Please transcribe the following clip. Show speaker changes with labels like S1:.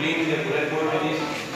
S1: Plin de dice.